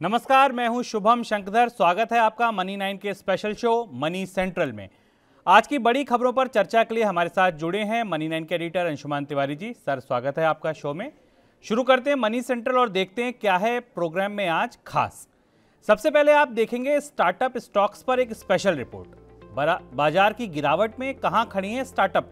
नमस्कार, मैं हूँ शुभम शंकधर। स्वागत है आपका मनी नाइन के स्पेशल शो मनी सेंट्रल में। आज की बड़ी खबरों पर चर्चा के लिए हमारे साथ जुड़े हैं मनी नाइन के एडिटर अंशुमान तिवारी जी। सर, स्वागत है आपका शो में। शुरू करते हैं मनी सेंट्रल और देखते हैं क्या है प्रोग्राम में आज खास। सबसे पहले आप देखेंगे स्टार्टअप स्टॉक्स पर एक स्पेशल रिपोर्ट बाज़ार की गिरावट में कहाँ खड़ी है स्टार्टअप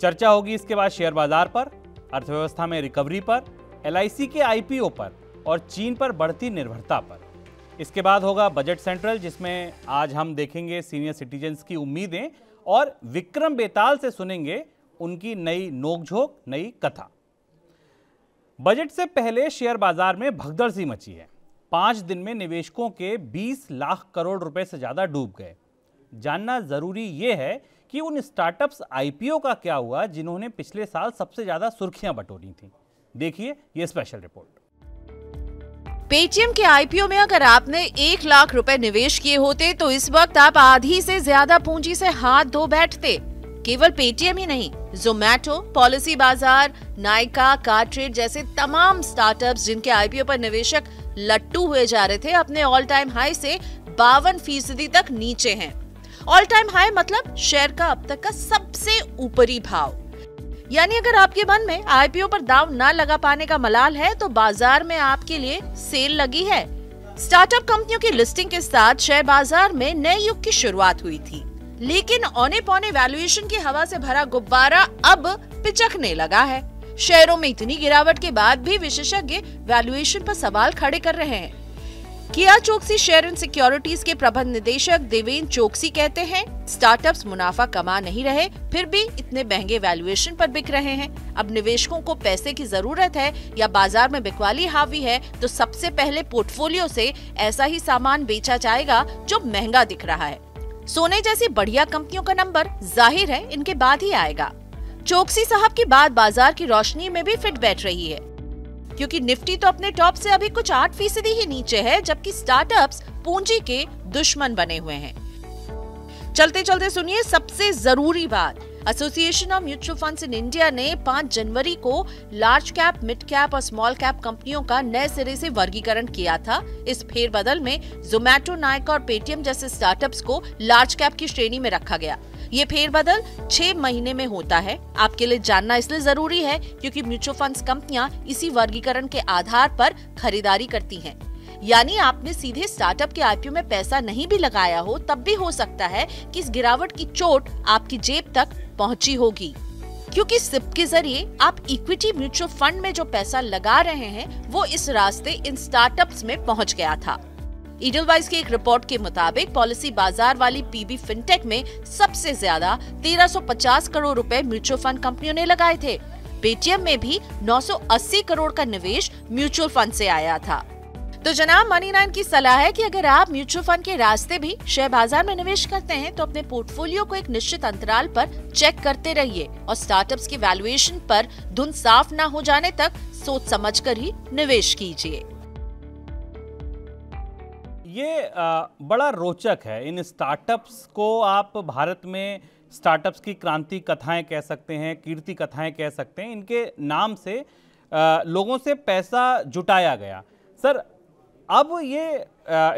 चर्चा होगी इसके बाद शेयर बाज़ार पर, अर्थव्यवस्था में रिकवरी पर एलआईसी के आईपीओ पर और चीन पर बढ़ती निर्भरता पर. इसके बाद होगा बजट सेंट्रल जिसमें आज हम देखेंगे सीनियर सिटीजन्स की उम्मीदें और विक्रम बेताल से सुनेंगे उनकी नई नोकझोंक, नई कथा. बजट से पहले शेयर बाज़ार में भगदड़ सी मची है. पाँच दिन में निवेशकों के 20 लाख करोड़ रुपए से ज़्यादा डूब गए। जानना ज़रूरी यह है कि उन स्टार्टअप्स आईपीओ का क्या हुआ जिन्होंने पिछले साल सबसे ज़्यादा सुर्खियाँ बटोरी थी। देखिए ये स्पेशल रिपोर्ट पेटीएम के आईपीओ में अगर आपने एक लाख रुपए निवेश किए होते तो इस वक्त आप आधी से ज़्यादा पूंजी से हाथ धो बैठते। केवल पेटीएम ही नहीं जोमैटो पॉलिसी बाज़ार नायका कार्ट्रेड जैसे तमाम स्टार्टअप्स जिनके आईपीओ पर निवेशक लट्टू हुए जा रहे थे, अपने ऑल टाइम हाई से बावन फ़ीसदी तक नीचे हैं। ऑल टाइम हाई मतलब शेयर का अब तक का सबसे ऊपरी भाव। यानी अगर आपके मन में आईपीओ पर दाव न लगा पाने का मलाल है तो बाज़ार में आपके लिए सेल लगी है। स्टार्टअप कंपनियों की लिस्टिंग के साथ शेयर बाज़ार में नए युग की शुरुआत हुई थी। लेकिन औने पौने वैल्यूएशन की हवा से भरा गुब्बारा अब पिचकने लगा है। शेयरों में इतनी गिरावट के बाद भी विशेषज्ञ वैल्यूएशन पर सवाल खड़े कर रहे हैं। किया चोक्सी शेयर एंड सिक्योरिटीज के प्रबंध निदेशक देवेंद्र चोक्सी कहते हैं स्टार्टअप्स मुनाफा कमा नहीं रहे, फिर भी इतने महँगे वैल्यूएशन पर बिक रहे हैं। अब निवेशकों को पैसे की ज़रूरत है या बाज़ार में बिकवाली हावी है तो सबसे पहले पोर्टफोलियो से ऐसा ही सामान बेचा जाएगा जो महँगा दिख रहा है। सोने जैसी बढ़िया कंपनियों का नंबर ज़ाहिर है, इनके बाद ही आएगा। चोकसी साहब की बात बाज़ार की रोशनी में भी फिट बैठ रही है। क्योंकि निफ्टी तो अपने टॉप से अभी कुछ आठ फ़ीसदी ही नीचे है, जबकि स्टार्टअप्स पूंजी के दुश्मन बने हुए हैं। चलते चलते सुनिए सबसे ज़रूरी बात। Association of mutual funds in India ने 5 जनवरी को लार्ज कैप, मिड कैप और स्मॉल कैप कंपनियों का नए सिरे से वर्गीकरण किया था। इस फेरबदल में जोमैटो, नायका और पेटीएम जैसे स्टार्टअप्स को लार्ज कैप की श्रेणी में रखा गया। ये फेरबदल छह महीने में होता है। आपके लिए जानना इसलिए ज़रूरी है क्योंकि म्यूचुअल फंड्स कंपनियाँ इसी वर्गीकरण के आधार पर खरीदारी करती हैं। यानी आपने सीधे स्टार्टअप के आईपीओ में पैसा नहीं भी लगाया हो, तब भी हो सकता है कि इस गिरावट की चोट आपकी जेब तक पहुँची होगी। क्योंकि सिप के ज़रिए आप इक्विटी म्यूचुअल फंड में जो पैसा लगा रहे हैं, वो इस रास्ते इन स्टार्टअप्स में पहुँच गया था। ईडलवाइज की एक रिपोर्ट के मुताबिक पॉलिसी बाज़ार वाली पीबी फिनटेक में सबसे ज़्यादा 1350 करोड़ रुपए म्यूचुअल फंड कंपनियों ने लगाए थे। पेटीएम में भी 980 करोड़ का निवेश म्यूचुअल फंड से आया था। तो जनाब मनी नाइन की सलाह है कि अगर आप म्यूचुअल फंड के रास्ते भी शेयर बाज़ार में निवेश करते हैं तो अपने पोर्टफोलियो को एक निश्चित अंतराल पर चेक करते रहिए और स्टार्टअप्स की वैल्यूएशन पर धुन साफ़ न हो जाने तक सोच समझकर ही निवेश कीजिए। ये बड़ा रोचक है। इन स्टार्टअप्स को आप भारत में स्टार्टअप्स की क्रांति कथाएँ कह सकते हैं, कीर्ति कथाएँ कह सकते हैं। इनके नाम से लोगों से पैसा जुटाया गया। सर, अब ये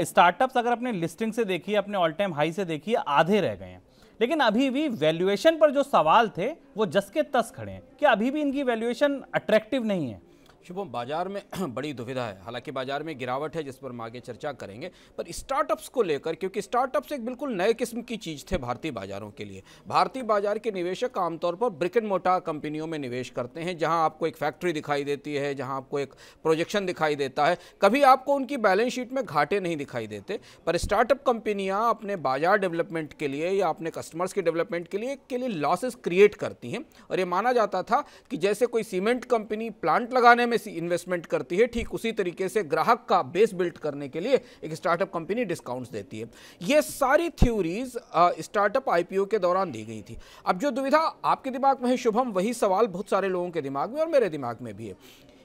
स्टार्टअप्स अगर अपने लिस्टिंग से देखिए, अपने ऑल टाइम हाई से देखिए, आधे रह गए हैं। लेकिन अभी भी वैल्यूएशन पर जो सवाल थे, वो जस के तस खड़े हैं। क्या अभी भी इनकी वैल्यूएशन अट्रैक्टिव नहीं है? शुभम, बाज़ार में बड़ी दुविधा है। हालाँकि बाज़ार में गिरावट है, जिस पर हम आगे चर्चा करेंगे। पर स्टार्टअप्स को लेकर, क्योंकि स्टार्टअप्स एक बिल्कुल नए किस्म की चीज़ थे भारतीय बाजारों के लिए। भारतीय बाज़ार के निवेशक आमतौर पर ब्रिक एंड मोटा कंपनियों में निवेश करते हैं, जहाँ आपको एक फैक्ट्री दिखाई देती है, जहाँ आपको एक प्रोजेक्शन दिखाई देता है। कभी आपको उनकी बैलेंस शीट में घाटे नहीं दिखाई देते, पर स्टार्टअप कंपनियाँ अपने बाज़ार डेवलपमेंट के लिए या अपने कस्टमर्स के डेवलपमेंट के लिए के लिए लॉसेस क्रिएट करती हैं। और ये माना जाता था कि जैसे कोई सीमेंट कंपनी प्लांट लगाने में इन्वेस्टमेंट करती है, ठीक उसी तरीके से ग्राहक का बेस बिल्ड करने के लिए एक स्टार्टअप कंपनी डिस्काउंट्स देती है। ये सारी थ्योरीज स्टार्टअप आईपीओ के दौरान दी गई थी। अब जो दुविधा आपके दिमाग में है, शुभम, वही सवाल बहुत सारे लोगों के दिमाग में और मेरे दिमाग में भी है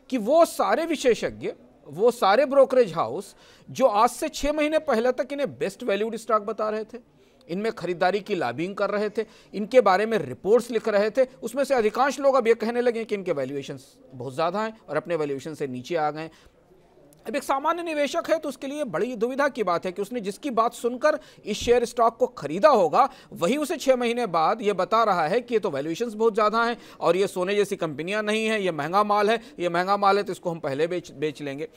कि वो सारे विशेषज्ञ, वो सारे ब्रोकरेज हाउस जो आज से छह महीने पहले तक इन्हें बेस्ट वैल्यूड स्टॉक बता रहे थे इनमें खरीदारी की लॉबिंग कर रहे थे, इनके बारे में रिपोर्ट्स लिख रहे थे। उसमें से अधिकांश लोग अब ये कहने लगे कि इनके वैल्यूएशन बहुत ज़्यादा हैं और अपने वैल्यूएशन से नीचे आ गए अब एक सामान्य निवेशक है तो उसके लिए बड़ी दुविधा की बात है कि उसने जिसकी बात सुनकर इस शेयर स्टॉक को खरीदा होगा, वही उसे छः महीने बाद ये बता रहा है कि ये तो वैल्यूएशंस बहुत ज़्यादा हैं और ये सोने जैसी कंपनियाँ नहीं हैं, ये महँगा माल है, ये महँगा माल है तो इसको हम पहले बेच बेच लेंगे।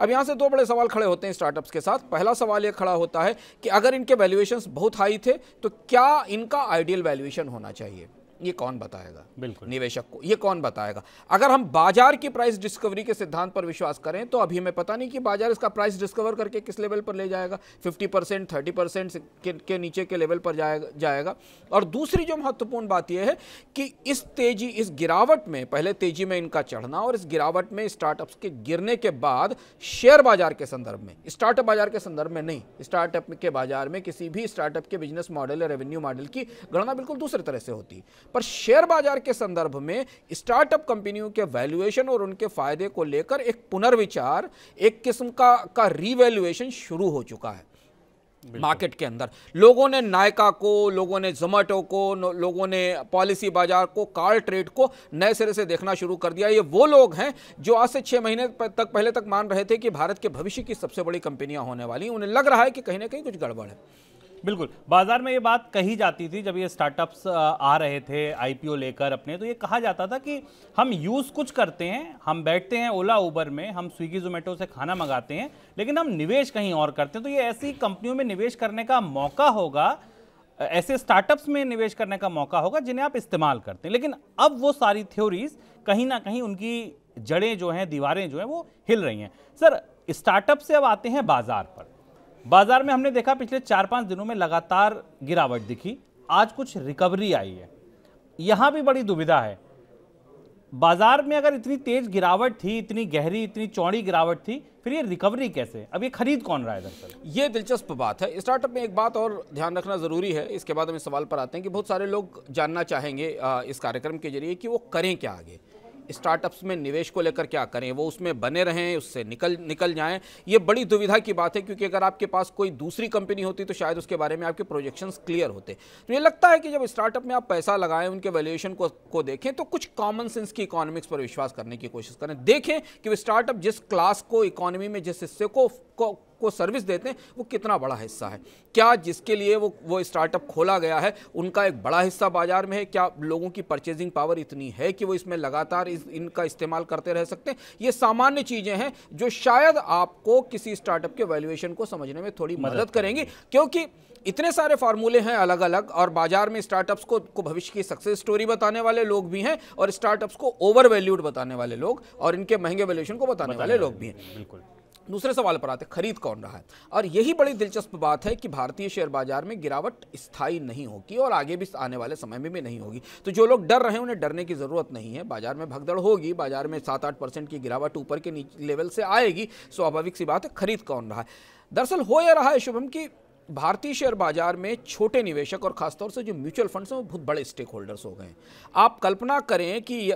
अब यहाँ से दो बड़े सवाल खड़े होते हैं स्टार्टअप्स के साथ। पहला सवाल ये खड़ा होता है कि अगर इनके वैल्यूएशंस बहुत हाई थे तो क्या इनका आइडियल वैल्यूएशन होना चाहिए? ये कौन बताएगा? बिल्कुल। निवेशक को ये कौन बताएगा? अगर हम बाज़ार की प्राइस डिस्कवरी के सिद्धांत पर विश्वास करें तो अभी हमें पता नहीं कि बाज़ार इसका प्राइस डिस्कवर करके किस लेवल पर ले जाएगा। 50 परसेंट थर्टी परसेंट के, के नीचे के लेवल पर जाएगा जाएगा। और दूसरी जो महत्वपूर्ण बात यह है कि इस तेज़ी इस गिरावट में पहले तेज़ी में इनका चढ़ना और इस गिरावट में स्टार्टअप्स के गिरने के बाद शेयर बाज़ार के संदर्भ में स्टार्टअप बाज़ार के संदर्भ में नहीं स्टार्टअप के बाज़ार में किसी भी स्टार्टअप के बिज़नेस मॉडल या रेवेन्यू मॉडल की गणना बिल्कुल दूसरे तरह से होती। है पर शेयर बाज़ार के संदर्भ में स्टार्टअप कंपनियों के वैल्यूएशन और उनके फ़ायदे को लेकर एक पुनर्विचार एक किस्म का का रीवैल्यूएशन शुरू हो चुका है मार्केट के अंदर। लोगों ने नायका को लोगों ने जोमेटो को लोगों ने पॉलिसी बाज़ार को कार ट्रेड को नए सिरे से देखना शुरू कर दिया। ये वो लोग हैं जो आज से छह महीने तक पहले तक मान रहे थे कि भारत के भविष्य की सबसे बड़ी कंपनियाँ होने वाली उन्हें लग रहा है कि कहीं ना कहीं कुछ गड़बड़ है। बिल्कुल। बाज़ार में ये बात कही जाती थी जब ये स्टार्टअप्स आ, रहे थे आईपीओ लेकर अपने तो ये कहा जाता था कि हम यूज़ कुछ करते हैं हम बैठते हैं ओला उबर में हम स्विगी जोमेटो से खाना मंगाते हैं लेकिन हम निवेश कहीं और करते हैं। तो ये ऐसी कंपनियों में निवेश करने का मौका होगा ऐसे स्टार्टअप्स में निवेश करने का मौका होगा जिन्हें आप इस्तेमाल करते हैं। लेकिन अब वो सारी थ्योरीज कहीं ना कहीं उनकी जड़ें जो हैं दीवारें जो हैं वो हिल रही हैं। सर स्टार्टअप से अब आते हैं बाज़ार पर। बाज़ार में हमने देखा पिछले चार पाँच दिनों में लगातार गिरावट दिखी। आज कुछ रिकवरी आई है। यहाँ भी बड़ी दुविधा है। बाज़ार में अगर इतनी तेज गिरावट थी, इतनी गहरी, इतनी चौड़ी गिरावट थी, फिर ये रिकवरी कैसे? अब ये खरीद कौन रहा है दरअसल? ये दिलचस्प बात है। स्टार्टअप में एक बात और ध्यान रखना ज़रूरी है। इसके बाद हम इस सवाल पर आते हैं कि बहुत सारे लोग जानना चाहेंगे इस कार्यक्रम के ज़रिए कि वो करें क्या आगे। स्टार्टअप्स में निवेश को लेकर क्या करें? वो उसमें बने रहें उससे निकल निकल जाएँ। ये बड़ी दुविधा की बात है क्योंकि अगर आपके पास कोई दूसरी कंपनी होती तो शायद उसके बारे में आपके प्रोजेक्शंस क्लियर होते। तो ये लगता है कि जब स्टार्टअप में आप पैसा लगाएँ उनके वैल्यूएशन को को देखें तो कुछ कॉमन सेंस की इकोनॉमिक्स पर विश्वास करने की कोशिश करें। देखें कि वो स्टार्टअप जिस क्लास को इकोनॉमी में जिस हिस्से को, को को सर्विस देते हैं वो कितना बड़ा हिस्सा है। क्या जिसके लिए वो वो स्टार्टअप खोला गया है उनका एक बड़ा हिस्सा बाज़ार में है? क्या लोगों की परचेजिंग पावर इतनी है कि वो इसमें लगातार इस, इनका इस्तेमाल करते रह सकते हैं? ये सामान्य चीज़ें हैं जो शायद आपको किसी स्टार्टअप के वैल्यूएशन को समझने में थोड़ी मदद करेंगी। क्योंकि इतने सारे फार्मूले हैं अलग अलग और बाज़ार में स्टार्टअप्स को, को भविष्य की सक्सेस स्टोरी बताने वाले लोग भी हैं और स्टार्टअप्स को ओवर वैल्यूड बताने वाले लोग और इनके महँगे वैल्यूएशन को बताने वाले लोग भी हैं। बिल्कुल। दूसरे सवाल पर आते हैं, खरीद कौन रहा है? और यही बड़ी दिलचस्प बात है कि भारतीय शेयर बाज़ार में गिरावट स्थायी नहीं होगी और आगे भी आने वाले समय में भी नहीं होगी। तो जो लोग डर रहे हैं उन्हें डरने की ज़रूरत नहीं है। बाज़ार में भगदड़ होगी बाज़ार में सात आठ परसेंट की गिरावट ऊपर के लेवल से आएगी स्वाभाविक सी बात है खरीद कौन रहा है? दरअसल हो यह रहा है शुभम की भारतीय शेयर बाज़ार में छोटे निवेशक और खासतौर से जो म्यूचुअल फंड्स हैं वो बहुत बड़े स्टेक होल्डर्स हो गए हैं। आप कल्पना करें कि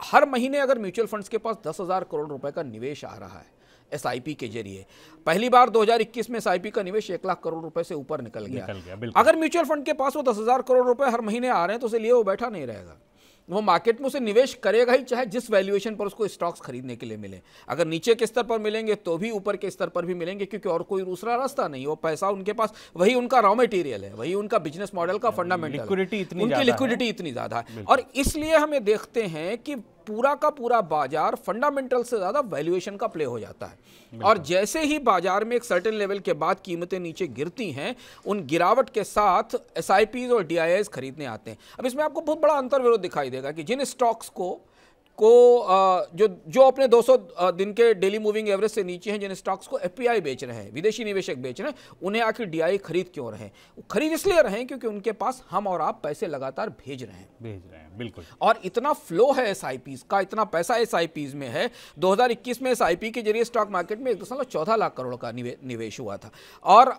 हर महीने अगर म्यूचुअल फंड्स के पास दस हज़ार करोड़ रुपए का निवेश आ रहा है एस के ज़रिए। पहली बार 2021 में एस का निवेश एक लाख करोड़ रुपए से ऊपर निकल गया। निकल गया, अगर म्यूचुअल फंड के पास वो दस हज़ार करोड़ रुपए हर महीने आ रहे हैं तो उसे लिए वो बैठा नहीं रहेगा। वो मार्केट में उसे निवेश करेगा ही चाहे जिस वैल्यूएशन पर उसको स्टॉक्स खरीदने के लिए मिले। अगर नीचे के स्तर पर मिलेंगे तो भी ऊपर के स्तर पर भी मिलेंगे क्योंकि और कोई दूसरा रास्ता नहीं। वो पैसा उनके पास वही उनका रॉ मटेरियल है वही उनका बिज़नेस मॉडल का फंडामेंटल Liquidity इतनी उनकी लिक्विडिटी इतनी ज़्यादा है। और इसलिए हम ये देखते हैं कि पूरा का पूरा बाज़ार फंडामेंटल से ज़्यादा वैल्यूएशन का प्ले हो जाता है। और जैसे ही बाज़ार में एक सर्टेन लेवल के बाद कीमतें नीचे गिरती हैं उन गिरावट के साथ एस और डीआईएस खरीदने आते हैं। अब इसमें आपको बहुत बड़ा अंतर विरोध दिखाई देगा कि जिन स्टॉक्स को को जो जो अपने 200 अ, दिन के डेली मूविंग एवरेज से नीचे हैं जिन स्टॉक्स को एफपीआई बेच रहे हैं विदेशी निवेशक बेच रहे हैं उन्हें आखिर डीआई खरीद क्यों रहे हैं? खरीद इसलिए रहे हैं क्योंकि उनके पास हम और आप पैसे लगातार भेज रहे हैं। भेज रहे हैं बिल्कुल। और इतना फ्लो है एस का इतना पैसा एस में है 2021 में एसआईपी के ज़रिए स्टॉक मार्केट में एक दशमलव चौदह लाख करोड़ का निवेश हुआ था। और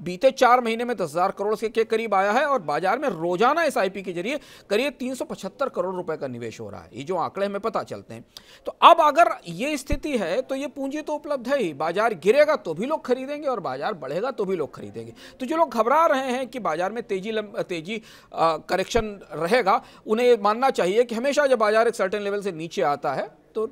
बीते चार महीने में दस करोड़ के, करीब आया है और बाज़ार में रोज़ाना एसआईपी के ज़रिए करीब 375 करोड़ रुपए का निवेश हो रहा है। ये जो आंकड़े हमें पता चलते हैं। तो अब अगर ये स्थिति है तो ये पूंजी तो उपलब्ध है ही। बाज़ार गिरेगा तो भी लोग खरीदेंगे और बाज़ार बढ़ेगा तो भी लोग खरीदेंगे। तो जो लोग घबरा रहे हैं कि बाज़ार में तेज़ी तेज़ी करेक्शन रहेगा उन्हें मानना चाहिए कि हमेशा जब बाज़ार एक सर्टेन लेवल से नीचे आता है तो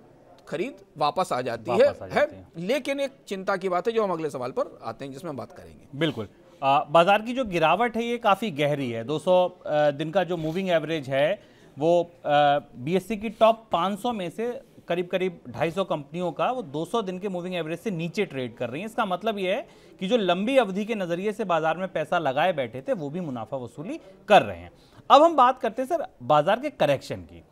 खरीद वापस आ जाती वापस है, आ जाती है। लेकिन एक चिंता की बात है जो हम अगले सवाल पर आते हैं जिसमें हम बात करेंगे। बिल्कुल। आ, बाज़ार की जो गिरावट है ये काफ़ी गहरी है। 200 आ, दिन का जो मूविंग एवरेज है वो बीएससी की टॉप 500 में से करीब करीब 250 कंपनियों का वो 200 दिन के मूविंग एवरेज से नीचे ट्रेड कर रही हैं। इसका मतलब ये है कि जो लंबी अवधि के नज़रिए से बाज़ार में पैसा लगाए बैठे थे, वो भी मुनाफा वसूली कर रहे हैं। अब हम बात करते हैं, सर, बाज़ार के करेक्शन की।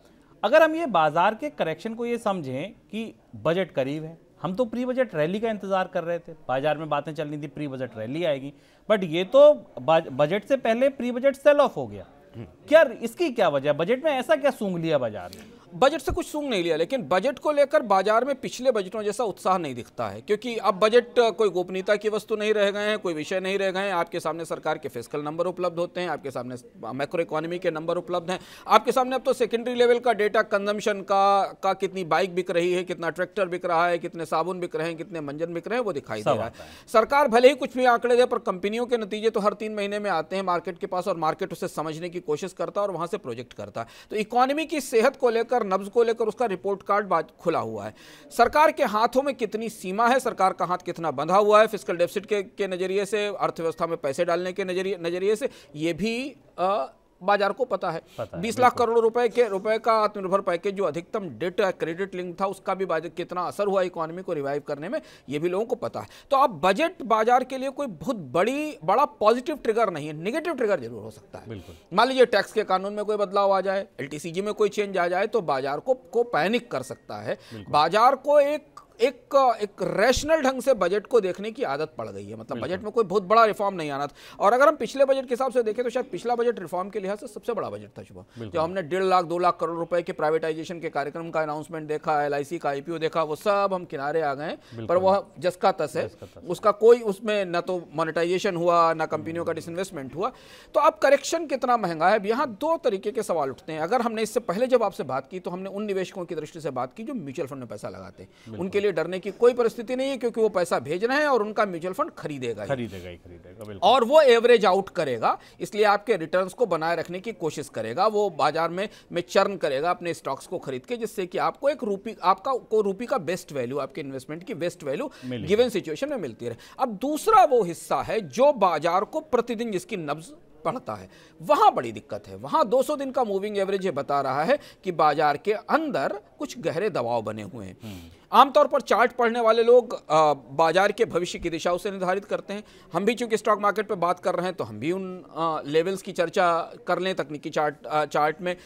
अगर हम ये बाज़ार के करेक्शन को ये समझें कि बजट करीब है, हम तो प्री बजट रैली का इंतज़ार कर रहे थे। बाज़ार में बातें चल रही थी प्री बजट रैली आएगी। बट ये तो बजट से पहले प्री बजट सेल ऑफ़ हो गया। क्या इसकी क्या वजह बजट में ऐसा क्या सूंघ लिया बाज़ार ने बजट से कुछ सूंघ नहीं लिया लेकिन बजट को लेकर बाज़ार में पिछले बजटों जैसा उत्साह नहीं दिखता है क्योंकि अब बजट कोई गोपनीयता की वस्तु नहीं रह गए हैं कोई विषय नहीं रह गए हैं। आपके सामने सरकार के फ़िज़िकल नंबर उपलब्ध होते हैं आपके सामने मैक्रो इकोनॉमी के नंबर उपलब्ध हैं। आपके सामने अब तो सेकेंडरी लेवल का डेटा कंजम्पशन का का कितनी बाइक बिक रही है कितना ट्रैक्टर बिक रहा है कितने साबुन बिक रहे हैं कितने मंजन बिक रहे हैं वो दिखाई दे रहा है। सरकार भले ही कुछ भी आंकड़े दे पर कंपनियों के नतीजे तो हर तीन महीने में आते हैं मार्केट के पास और मार्केट उसे समझने की कोशिश करता है और वहाँ से प्रोजेक्ट करता है। तो इकोनॉमी की सेहत को लेकर नब्ज को लेकर उसका रिपोर्ट कार्ड खुला हुआ है। सरकार के हाथों में कितनी सीमा है? सरकार का हाथ कितना बंधा हुआ है? फ़िज़िकल डेफिसिट के, के नज़रिए से अर्थव्यवस्था में पैसे डालने के नज़रिए नज़रिए से ये भी आ, बाज़ार को पता है। बीस लाख करोड़ रुपए के रुपए का आत्मनिर्भर पैकेज जो अधिकतम डेट क्रेडिट लिंक था उसका भी बाज़ार कितना असर हुआ इकोनॉमी को रिवाइव करने में ये भी लोगों को पता है। तो अब बजट बाज़ार के लिए कोई बहुत बड़ी बड़ा पॉजिटिव ट्रिगर नहीं है निगेटिव ट्रिगर ज़रूर हो सकता है। मान लीजिए टैक्स के कानून में कोई बदलाव आ जाए एलटीसीजी में कोई चेंज आ जाए तो बाज़ार को को पैनिक कर सकता है। बाज़ार को एक एक एक रैशनल ढंग से बजट को देखने की आदत पड़ गई है। मतलब बजट में कोई बहुत बड़ा रिफॉर्म नहीं आना था। और अगर हम पिछले बजट के हिसाब से देखें तो शायद पिछला बजट रिफॉर्म के लिहाज से सबसे बड़ा बजट था शुभ जो हमने डेढ़ लाख दो लाख करोड़ रुपए के प्राइवेटाइजेशन के कार्यक्रम का अनाउंसमेंट देखा एल का आईपीओ देखा वो सब हम किनारे आ गए। पर वह जस का तस है। उसका कोई उसमें न तो मोनिटाइजेशन हुआ न कंपनियों का डिसइन्वेस्टमेंट हुआ। तो अब करेक्शन कितना महँगा है? यहाँ दो तरीके के सवाल उठते हैं। अगर हमने इससे पहले जब आपसे बात की तो हमने उन निवेशकों की दृष्टि से बात की जो म्यूचुअल फंड में पैसा लगाते हैं। उनके लिए डरने की कोई परिस्थिति नहीं है क्योंकि वो पैसा भेज रहे हैं और उनका म्यूचुअल फंड खरीदेगा खरीदेगा ही खरीदेगा और वो एवरेज आउट करेगा इसलिए आपके रिटर्न्स को बनाए रखने की कोशिश करेगा वो बाज़ार में में चर्न करेगा अपने स्टॉक्स को खरीद के जिससे कि आपको एक रूपी आपका को रूपी का बेस्ट वैल्यू आपके इन्वेस्टमेंट की बेस्ट वैल्यू गिवन सिचुएशन में मिलती रहे। अब दूसरा वो हिस्सा है जो बाज़ार को प्रतिदिन जिसकी नब्ज पड़ता है वहाँ बड़ी दिक्कत है। वहाँ 200 दिन का मूविंग एवरेज ये बता रहा है कि बाज़ार के अंदर कुछ गहरे दबाव बने हुए हैं। हम्म। आमतौर पर चार्ट पढ़ने वाले लोग बाज़ार के भविष्य की दिशाओं से निर्धारित करते हैं। हम भी चूँकि स्टॉक मार्केट पर बात कर रहे हैं तो हम भी उन लेवल्स की चर्चा कर लें तकनीकी चार्ट चार्ट में।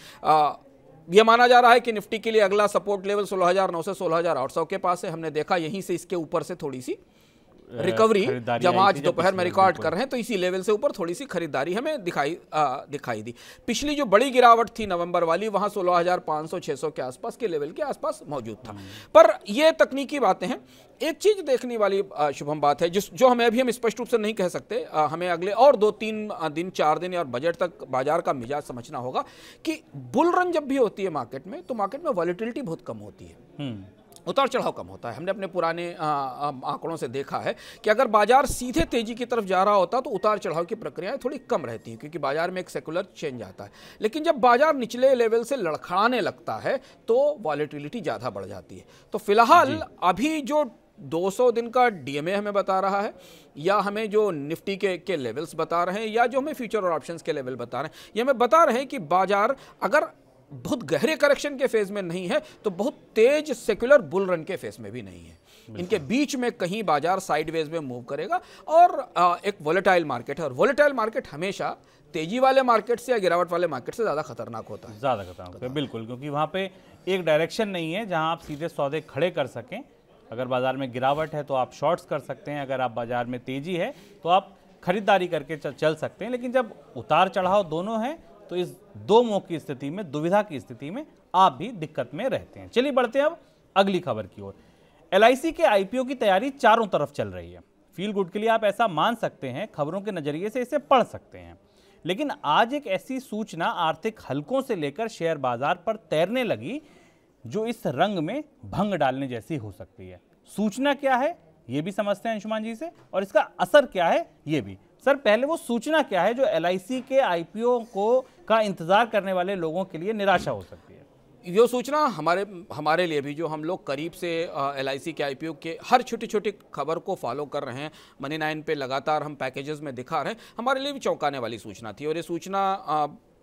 यह माना जा रहा है कि निफ्टी के लिए अगला सपोर्ट लेवल 16,900 से 16,800 के पास है। हमने देखा यहीं से इसके ऊपर से थोड़ी सी रिकवरी जब आज दोपहर में रिकॉर्ड कर रहे हैं तो इसी लेवल से ऊपर थोड़ी सी खरीदारी हमें दिखाई आ, दिखाई दी। पिछली जो बड़ी गिरावट थी नवंबर वाली वहाँ 16,500 600 के आसपास के लेवल के आसपास मौजूद था। पर ये तकनीकी बातें हैं। एक चीज़ देखने वाली शुभम बात है जिस जो हमें अभी हम स्पष्ट रूप से नहीं कह सकते आ, हमें अगले और दो तीन दिन चार दिन और बजट तक बाज़ार का मिजाज समझना होगा कि बुल रन जब भी होती है मार्केट में तो मार्केट में वॉलिटिलिटी बहुत कम होती है। हम्म। उतार चढ़ाव कम होता है। हमने अपने पुराने आंकड़ों से देखा है कि अगर बाज़ार सीधे तेज़ी की तरफ़ जा रहा होता तो उतार चढ़ाव की प्रक्रियाएँ थोड़ी कम रहती हैं क्योंकि बाज़ार में एक सेकुलर चेंज आता है। लेकिन जब बाज़ार निचले लेवल से लड़खड़ाने लगता है तो वॉलिटिलिटी ज़्यादा बढ़ जाती है। तो फ़िलहाल अभी जो 200 दिन का डीएमए हमें बता रहा है या हमें जो निफ्टी के के लेवल्स बता रहे हैं या जो हमें फ्यूचर और ऑप्शंस के लेवल बता रहे हैं ये हमें बता रहे हैं कि बाज़ार अगर बहुत गहरे करेक्शन के फ़ेज़ में नहीं है तो बहुत तेज सेक्युलर बुल रन के फ़ेज़ में भी नहीं है। इनके बीच में कहीं बाज़ार साइडवेज में मूव करेगा और एक वोलेटाइल मार्केट है और वोलेटाइल मार्केट हमेशा तेज़ी वाले मार्केट से या गिरावट वाले मार्केट से ज़्यादा खतरनाक होता है। ज़्यादा खतरनाक है बिल्कुल क्योंकि वहाँ पे एक डायरेक्शन नहीं है जहाँ आप सीधे सौदे खड़े कर सकें। अगर बाज़ार में गिरावट है तो आप शॉर्ट्स कर सकते हैं अगर आप बाज़ार में तेज़ी है तो आप खरीदारी करके चल सकते हैं लेकिन जब उतार चढ़ाव दोनों हैं तो इस दो मोह की स्थिति में, दुविधा की स्थिति में आप भी दिक्कत में रहते हैं। चलिए बढ़ते हैं अब अगली खबर की ओर। एलआईसी के आईपीओ की तैयारी चारों तरफ़ चल रही है। फील गुड के लिए आप ऐसा मान सकते हैं, खबरों के नज़रिए से इसे पढ़ सकते हैं। लेकिन आज एक ऐसी सूचना आर्थिक हलकों से लेकर शेयर बाज़ार पर तैरने लगी, जो इस रंग में भंग डालने जैसी हो सकती है। सूचना क्या है, ये भी समझते हैं अंशुमान जी से, और इसका असर क्या है, ये भी। सर, पहले वो सूचना क्या है जो LIC के आईपीओ को का इंतज़ार करने वाले लोगों के लिए निराशा हो सकती है। ये सूचना हमारे हमारे लिए भी, जो हम लोग करीब से एल आई के आईपीओ के हर छोटी छोटी खबर को फॉलो कर रहे हैं। मनी नाइन पे लगातार हम पैकेजेस में दिखा रहे हैं। हमारे लिए भी चौंकाने वाली सूचना थी और ये सूचना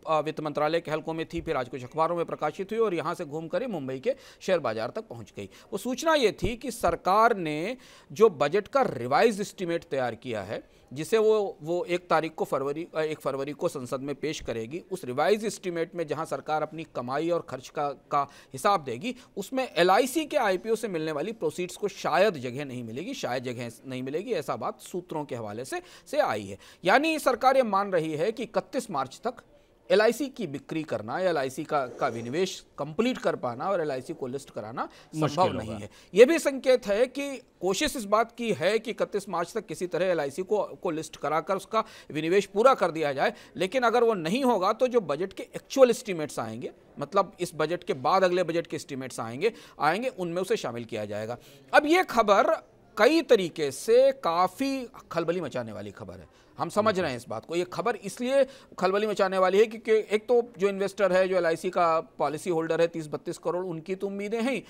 वित्त मंत्रालय के हलकों में थी, फिर आज कुछ अखबारों में प्रकाशित हुई और यहाँ से घूम कर मुंबई के शेयर बाज़ार तक पहुँच गई। वो सूचना ये थी कि सरकार ने जो बजट का रिवाइज एस्टीमेट तैयार किया है, जिसे वो वो एक तारीख को फरवरी एक फरवरी को संसद में पेश करेगी, उस रिवाइज एस्टीमेट में जहाँ सरकार अपनी कमाई और खर्च का का हिसाब देगी, उसमें LIC के आईपीओ से मिलने वाली प्रोसीड्स को शायद जगह नहीं मिलेगी, शायद जगह नहीं मिलेगी, ऐसा बात सूत्रों के हवाले से से आई है। यानी सरकार ये मान रही है कि इकतीस मार्च तक एलआईसी की बिक्री करना एल का का विनिवेश कंप्लीट कर पाना और एलआईसी को लिस्ट कराना संभव नहीं है। यह भी संकेत है कि कोशिश इस बात की है कि इकतीस मार्च तक किसी तरह एलआईसी को को लिस्ट कराकर उसका विनिवेश पूरा कर दिया जाए लेकिन अगर वो नहीं होगा तो जो बजट के एक्चुअल एस्टीमेट्स आएँगे मतलब इस बजट के बाद अगले बजट के एस्टीमेट्स आएँगे आएँगे उनमें उसे शामिल किया जाएगा। अब ये खबर कई तरीके से काफ़ी खलबली मचाने वाली खबर है। हम समझ रहे हैं इस बात को। ये खबर इसलिए खलबली मचाने वाली है क्योंकि एक तो जो इन्वेस्टर है जो एलआईसी का पॉलिसी होल्डर है तीस बत्तीस करोड़ उनकी तो उम्मीदें हैं।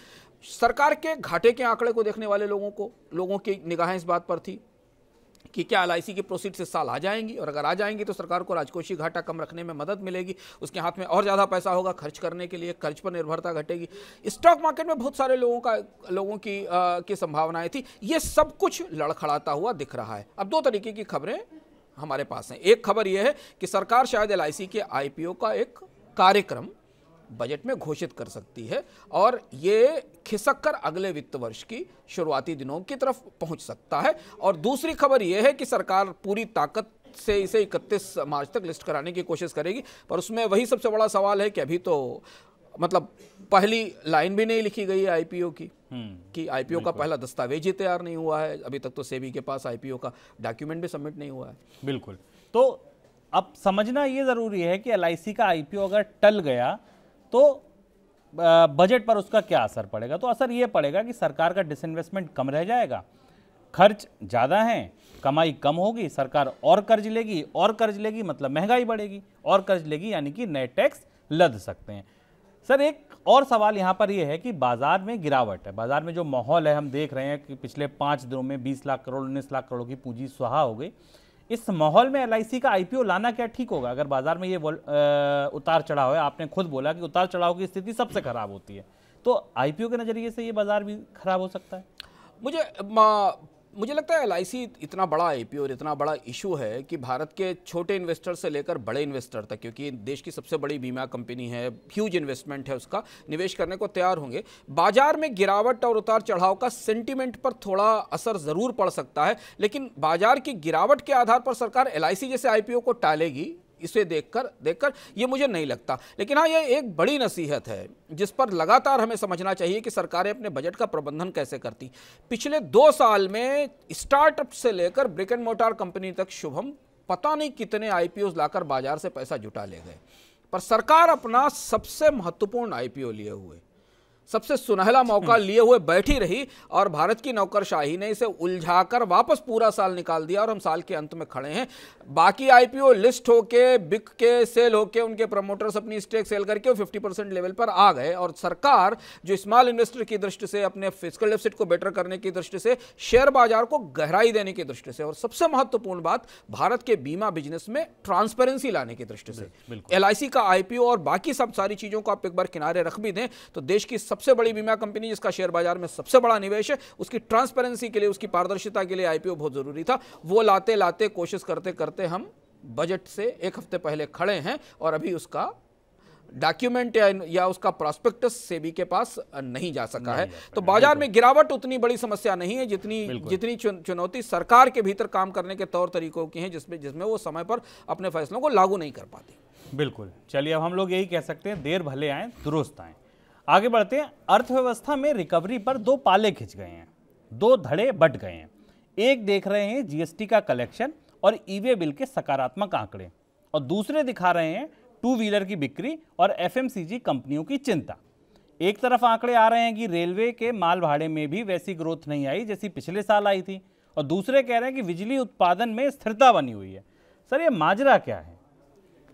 सरकार के घाटे के आंकड़े को देखने वाले लोगों को लोगों की निगाहें इस बात पर थी कि क्या एल आई की प्रोसीड इस साल आ जाएँगी? और अगर आ जाएँगी तो सरकार को राजकोषीय घाटा कम रखने में मदद मिलेगी। उसके हाथ में और ज़्यादा पैसा होगा खर्च करने के लिए कर्ज पर निर्भरता घटेगी। स्टॉक मार्केट में बहुत सारे लोगों का लोगों की आ, की संभावनाएँ थी। ये सब कुछ लड़खड़ाता हुआ दिख रहा है। अब दो तरीके की खबरें हमारे पास हैं। एक खबर यह है कि सरकार शायद एलआईसी के आईपीओ का एक कार्यक्रम बजट में घोषित कर सकती है और ये खिसक कर अगले वित्त वर्ष की शुरुआती दिनों की तरफ़ पहुँच सकता है। और दूसरी खबर यह है कि सरकार पूरी ताकत से इसे 31 मार्च तक लिस्ट कराने की कोशिश करेगी, पर उसमें वही सबसे बड़ा सवाल है कि अभी तो मतलब पहली लाइन भी नहीं लिखी गई है आईपीओ की हम्म, कि आईपीओ का पहला दस्तावेज़ ही तैयार नहीं हुआ है। अभी तक तो सेबी के पास आईपीओ का डॉक्यूमेंट भी सबमिट नहीं हुआ है। बिल्कुल। तो अब समझना ये ज़रूरी है कि एलआईसी का आईपीओ अगर टल गया तो बजट पर उसका क्या असर पड़ेगा? तो असर ये पड़ेगा कि सरकार का डिसइन्वेस्टमेंट कम रह जाएगा। खर्च ज़्यादा हैं कमाई कम होगी सरकार और कर्ज लेगी और कर्ज लेगी मतलब महँगाई बढ़ेगी और कर्ज लेगी यानी कि नए टैक्स लद सकते हैं। सर एक और सवाल यहाँ पर यह है कि बाज़ार में गिरावट है। बाज़ार में जो माहौल है हम देख रहे हैं कि पिछले पाँच दिनों में बीस लाख करोड़ उन्नीस लाख करोड़ की पूंजी सुहा हो गई। इस माहौल में एलआईसी का आईपीओ लाना क्या ठीक होगा? अगर बाज़ार में ये आ, उतार चढ़ाव है आपने खुद बोला कि उतार चढ़ाव की स्थिति सबसे खराब होती है। तो आईपीओ के नज़रिए से ये बाज़ार भी खराब हो सकता है? मुझे मुझे लगता है एलआईसी इतना बड़ा IPO और इतना बड़ा इशू है कि भारत के छोटे इन्वेस्टर से लेकर बड़े इन्वेस्टर तक, क्योंकि देश की सबसे बड़ी बीमा कंपनी है ह्यूज इन्वेस्टमेंट है उसका, निवेश करने को तैयार होंगे। बाज़ार में गिरावट और उतार चढ़ाव का सेंटिमेंट पर थोड़ा असर ज़रूर पड़ सकता है, लेकिन बाज़ार की गिरावट के आधार पर सरकार LIC जैसे IPO को टालेगी इसे देखकर देखकर ये मुझे नहीं लगता। लेकिन हाँ ये एक बड़ी नसीहत है, जिस पर लगातार हमें समझना चाहिए कि सरकारें अपने बजट का प्रबंधन कैसे करती। पिछले दो साल में स्टार्टअप से लेकर ब्रिक एंड मोटार कंपनी तक शुभम पता नहीं कितने आईपीओ लाकर बाज़ार से पैसा जुटा ले गए। पर सरकार अपना सबसे महत्वपूर्ण आईपीओ लिए हुए। सबसे सुनहला मौका लिए हुए बैठी रही और भारत की नौकरशाही ने इसे उलझाकर वापस पूरा साल निकाल दिया और हम साल के अंत में खड़े हैं। बाकी आईपीओ लिस्ट होके बिक के सेल होके उनके प्रमोटर्स अपनी स्टेक सेल करके फिफ्टी परसेंट लेवल पर आ गए और सरकार जो स्मॉल इन्वेस्टर की दृष्टि से अपने फ़िज़िकल डेफिसिट को बेटर करने की दृष्टि से शेयर बाज़ार को गहराई देने की दृष्टि से और सबसे महत्वपूर्ण बात भारत के बीमा बिज़नेस में ट्रांसपेरेंसी लाने की दृष्टि से। एल का आईपीओ और बाकी सब सारी चीज़ों को आप एक बार किनारे रख भी दें तो देश की सबसे बड़ी बीमा कंपनी जिसका शेयर बाज़ार में सबसे बड़ा निवेश है उसकी ट्रांसपेरेंसी के लिए उसकी पारदर्शिता के लिए आईपीओ बहुत ज़रूरी था। वो लाते लाते कोशिश करते करते हम बजट से एक हफ़्ते पहले खड़े हैं और अभी उसका डॉक्यूमेंट या, या उसका प्रोस्पेक्टस सेबी के पास नहीं जा सका नहीं है। तो बाज़ार में गिरावट उतनी बड़ी समस्या नहीं है जितनी जितनी चुनौती सरकार के भीतर काम करने के तौर तरीकों की है जिसमें जिसमें वो समय पर अपने फैसलों को लागू नहीं कर पाती। बिल्कुल। चलिए अब हम लोग यही कह सकते हैं देर भले आए दुरुस्त आए। आगे बढ़ते हैं। अर्थव्यवस्था में रिकवरी पर दो पाले खिंच गए हैं। दो धड़े बट गए हैं। एक देख रहे हैं जीएसटी का कलेक्शन और ईवे बिल के सकारात्मक आंकड़े। और दूसरे दिखा रहे हैं टू व्हीलर की बिक्री और एफएमसीजी कंपनियों की चिंता। एक तरफ़ आंकड़े आ रहे हैं कि रेलवे के माल भाड़े में भी वैसी ग्रोथ नहीं आई जैसी पिछले साल आई थी। और दूसरे कह रहे हैं कि बिजली उत्पादन में स्थिरता बनी हुई है। सर, ये माजरा क्या है?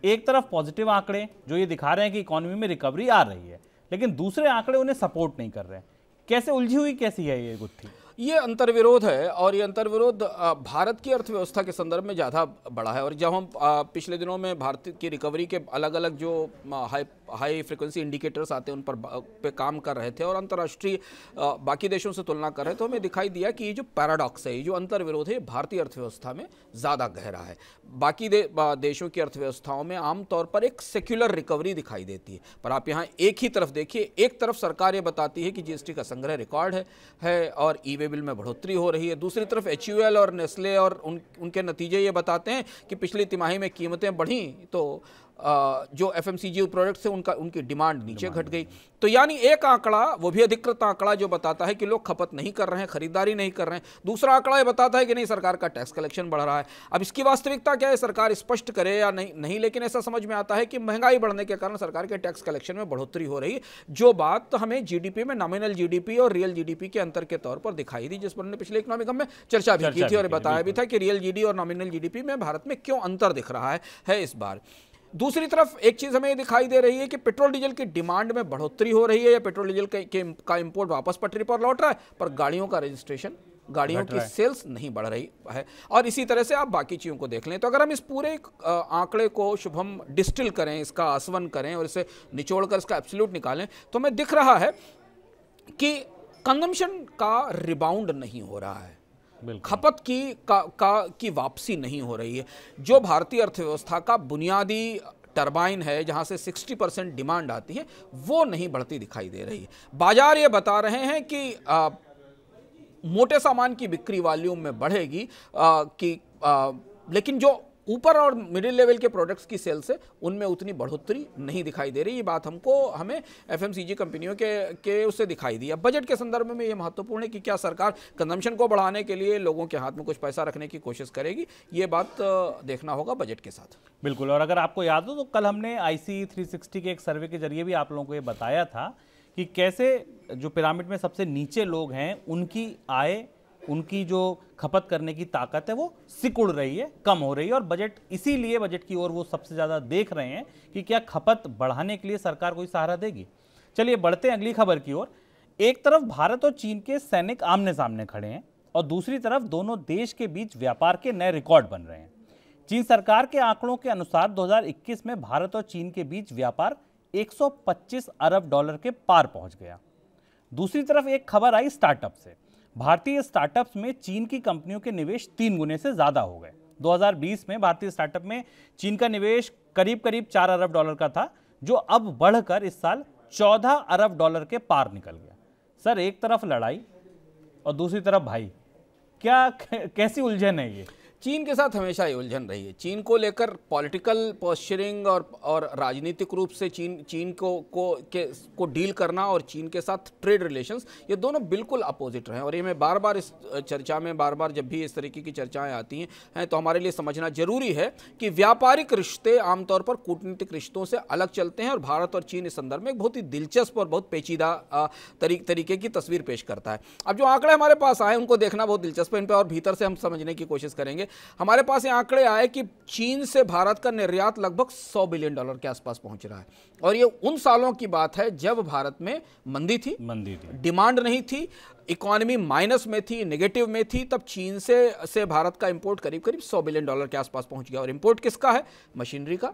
एक तरफ़ पॉजिटिव आंकड़े जो ये दिखा रहे हैं कि इकोनॉमी में रिकवरी आ रही है। लेकिन दूसरे आंकड़े उन्हें सपोर्ट नहीं कर रहे हैं। कैसे उलझी हुई कैसी है ये गुत्थी? ये अंतर्विरोध है और ये अंतर्विरोध भारत की अर्थव्यवस्था के संदर्भ में ज़्यादा बड़ा है। और जब हम पिछले दिनों में भारत की रिकवरी के अलग अलग जो हाई हाई फ्रिक्वेंसी इंडिकेटर्स आते हैं उन पर पे काम कर रहे थे और अंतर्राष्ट्रीय बाकी देशों से तुलना कर रहे थे तो हमें दिखाई दिया कि ये जो पैराडॉक्स है ये जो अंतर्विरोध है भारतीय अर्थव्यवस्था में ज़्यादा गहरा है। बाकी दे, देशों की अर्थव्यवस्थाओं में आमतौर पर एक सेक्युलर रिकवरी दिखाई देती है। पर आप यहाँ एक ही तरफ़ देखिए एक तरफ़ सरकार ये बताती है कि जीएसटी का संग्रह रिकॉर्ड है है और ई वे बिल में बढ़ोतरी हो रही है। दूसरी तरफ़ एच और नेस्ले और उन, उनके नतीजे ये बताते हैं कि पिछली तिमाही में कीमतें बढ़ी तो जो F M C G products हैं उनका उनकी डिमांड नीचे घट गई। तो यानी एक आंकड़ा वो भी अधिकृत आंकड़ा जो बताता है कि लोग खपत नहीं कर रहे हैं खरीदारी नहीं कर रहे हैं। दूसरा आंकड़ा ये बताता है कि नहीं सरकार का टैक्स कलेक्शन बढ़ रहा है। अब इसकी वास्तविकता क्या है? सरकार स्पष्ट करे या नहीं नहीं लेकिन ऐसा समझ में आता है कि महँगाई बढ़ने के कारण सरकार के टैक्स कलेक्शन में बढ़ोतरी हो रही। जो बात तो हमें जीडीपी में नॉमिनल जीडीपी और रियल जीडीपी के अंतर के तौर पर दिखाई दी जिस पर हमने पिछले इकोनॉमिक में चर्चा भी की थी और बताया भी था कि रियल जीडी और नॉमिनल जीडीपी में भारत में क्यों अंतर दिख रहा है है इस बार। दूसरी तरफ़ एक चीज़ हमें ये दिखाई दे रही है कि पेट्रोल डीजल की डिमांड में बढ़ोतरी हो रही है या पेट्रोल डीजल के, के, का इंपोर्ट वापस पटरी पर लौट रहा है पर गाड़ियों का रजिस्ट्रेशन गाड़ियों की सेल्स नहीं बढ़ रही है। और इसी तरह से आप बाकी चीज़ों को देख लें तो अगर हम इस पूरे आंकड़े को शुभम डिस्टिल करें इसका आसवन करें और इसे निचोड़ कर इसका एब्सोल्यूट निकालें तो हमें दिख रहा है कि कंजम्पशन का रिबाउंड नहीं हो रहा है। खपत की का, का की वापसी नहीं हो रही है। जो भारतीय अर्थव्यवस्था का बुनियादी टरबाइन है जहाँ से 60 परसेंट डिमांड आती है वो नहीं बढ़ती दिखाई दे रही है। बाज़ार ये बता रहे हैं कि आ, मोटे सामान की बिक्री वॉल्यूम में बढ़ेगी आ, कि आ, लेकिन जो ऊपर और मिडिल लेवल के प्रोडक्ट्स की सेल्स है उनमें उतनी बढ़ोतरी नहीं दिखाई दे रही। ये बात हमको, हमें एफएमसीजी कंपनियों के के उससे दिखाई दी। अब बजट के संदर्भ में ये महत्वपूर्ण है कि क्या सरकार कंजम्पशन को बढ़ाने के लिए लोगों के हाथ में कुछ पैसा रखने की कोशिश करेगी, ये बात देखना होगा बजट के साथ। बिल्कुल, और अगर आपको याद हो तो कल हमने आईसी 360 के एक सर्वे के ज़रिए भी आप लोगों को ये बताया था कि कैसे जो पिरामिड में सबसे नीचे लोग हैं, उनकी आय उनकी जो खपत करने की ताकत है वो सिकुड़ रही है, कम हो रही है और बजट इसीलिए बजट की ओर वो सबसे ज़्यादा देख रहे हैं कि क्या खपत बढ़ाने के लिए सरकार कोई सहारा देगी। चलिए बढ़ते हैं अगली खबर की ओर। एक तरफ़ भारत और चीन के सैनिक आमने सामने खड़े हैं और दूसरी तरफ़ दोनों देश के बीच व्यापार के नए रिकॉर्ड बन रहे हैं। चीन सरकार के आंकड़ों के अनुसार 2021 में भारत और चीन के बीच व्यापार 125 अरब डॉलर के पार पहुँच गया। दूसरी तरफ़ एक खबर आई स्टार्टअप से। भारतीय स्टार्टअप्स में चीन की कंपनियों के निवेश तीन गुने से ज़्यादा हो गए। 2020 में भारतीय स्टार्टअप में चीन का निवेश करीब करीब चार अरब डॉलर का था, जो अब बढ़कर इस साल 14 अरब डॉलर के पार निकल गया। सर, एक तरफ़ लड़ाई और दूसरी तरफ़ भाई। क्या कैसी उलझन है ये? चीन के साथ हमेशा ये उलझन रही है। चीन को लेकर पॉलिटिकल पोस्चरिंग और और राजनीतिक रूप से चीन चीन को को, के, को डील करना और चीन के साथ ट्रेड रिलेशंस, ये दोनों बिल्कुल अपोजिट रहे हैं। और ये मैं बार बार इस चर्चा में बार बार जब भी इस तरीके की चर्चाएँ आती हैं हैं तो हमारे लिए समझना ज़रूरी है कि व्यापारिक रिश्ते आमतौर पर कूटनीतिक रिश्तों से अलग चलते हैं और भारत और चीन इस संदर्भ में एक बहुत ही दिलचस्प और बहुत पेचीदा तरीके की तस्वीर पेश करता है। अब जो आंकड़े हमारे पास आए, उनको देखना बहुत दिलचस्प है। इन पर और भीतर से हम समझने की कोशिश करेंगे। हमारे पास ये आंकड़े आए कि चीन से भारत का निर्यात लगभग 100 बिलियन डॉलर के आसपास पहुँच रहा है। और ये उन सालों की बात है जब भारत में मंदी थी मंदी थी। डिमांड नहीं थी इकोनॉमी माइनस में थी नेगेटिव में थी तब चीन से से भारत का इंपोर्ट करीब करीब 100 बिलियन डॉलर के आसपास पहुँच गया। और इंपोर्ट किसका है? मशीनरी का।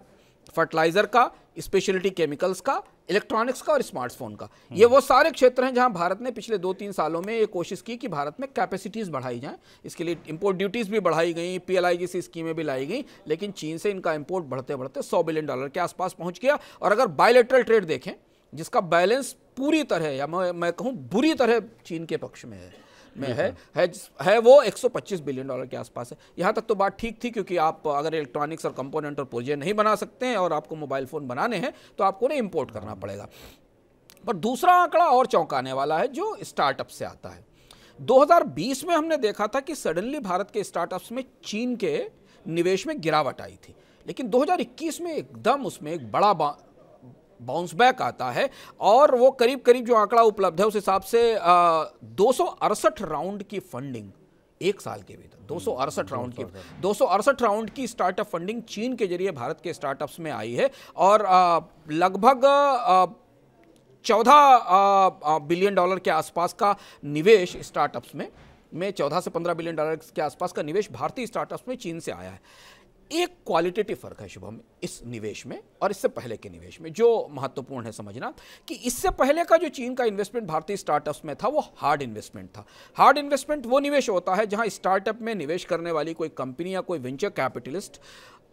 फर्टिलाइज़र का, स्पेशलिटी केमिकल्स का, इलेक्ट्रॉनिक्स का और स्मार्टफ़ोन का। ये वो सारे क्षेत्र हैं जहाँ भारत ने पिछले दो तीन सालों में ये कोशिश की कि भारत में कैपेसिटीज बढ़ाई जाएँ। इसके लिए इंपोर्ट ड्यूटीज़ भी बढ़ाई गई पीएलआई जैसी स्कीमें भी लाई गई, लेकिन चीन से इनका इंपोर्ट बढ़ते बढ़ते सौ बिलियन डॉलर के आसपास पहुँच गया। और अगर बायोलेटरल ट्रेड देखें, जिसका बैलेंस पूरी तरह या मैं मैं कहूँ बुरी तरह चीन के पक्ष में है में है। है है वो 125 बिलियन डॉलर के आसपास है। यहाँ तक तो बात ठीक थी क्योंकि आप अगर इलेक्ट्रॉनिक्स और कंपोनेंट और पुर्जे नहीं बना सकते हैं और आपको मोबाइल फ़ोन बनाने हैं तो आपको ना इम्पोर्ट करना पड़ेगा। पर दूसरा आंकड़ा और चौंकाने वाला है जो स्टार्टअप से आता है। 2020 में हमने देखा था कि सडनली भारत के स्टार्टअप्स में चीन के निवेश में गिरावट आई थी। लेकिन 2021 में एकदम उसमें एक बड़ा बाउंस बैक आता है और वो करीब करीब जो आंकड़ा उपलब्ध है उस हिसाब से दो सौ अड़सठ राउंड की फंडिंग एक साल के भीतर दो सौ अड़सठ राउंड की दो सौ अड़सठ राउंड की स्टार्टअप फंडिंग चीन के ज़रिए भारत के स्टार्टअप्स में आई है और लगभग चौदह बिलियन डॉलर के आसपास का निवेश स्टार्टअप्स में में चौदह से पंद्रह बिलियन डॉलर के आसपास का निवेश भारतीय स्टार्टअप्स में चीन से आया है। एक क्वालिटेटिव फ़र्क है शुभम इस निवेश में और इससे पहले के निवेश में जो महत्वपूर्ण है समझना कि इससे पहले का जो चीन का इन्वेस्टमेंट भारतीय स्टार्टअप्स में था वो हार्ड इन्वेस्टमेंट था। हार्ड इन्वेस्टमेंट वो निवेश होता है जहाँ स्टार्टअप में निवेश करने वाली कोई कंपनी या कोई वेंचर कैपिटलिस्ट